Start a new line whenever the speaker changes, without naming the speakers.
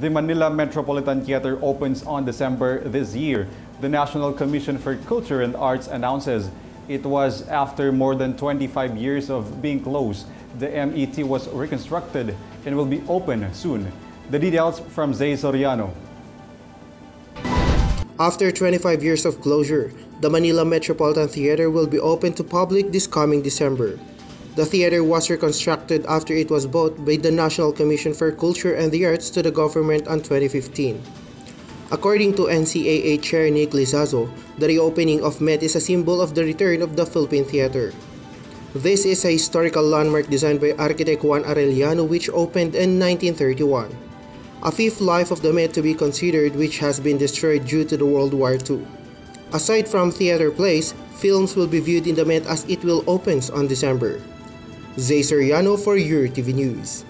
The Manila Metropolitan Theater opens on December this year. The National Commission for Culture and Arts announces it was after more than 25 years of being closed. The MET was reconstructed and will be open soon. The details from Zay Soriano.
After 25 years of closure, the Manila Metropolitan Theater will be open to public this coming December. The theater was reconstructed after it was bought by the National Commission for Culture and the Arts to the government in 2015. According to NCCA Chair Nick Lizaso, the reopening of MET is a symbol of the return of the Philippine theater. This is a historical landmark designed by architect Juan Arellano which opened in 1931. A fifth life of the Met to be considered which has been destroyed due to the World War II. Aside from theater plays, films will be viewed in the Met as it will opens on December. Zay Soriano for EuroTV News.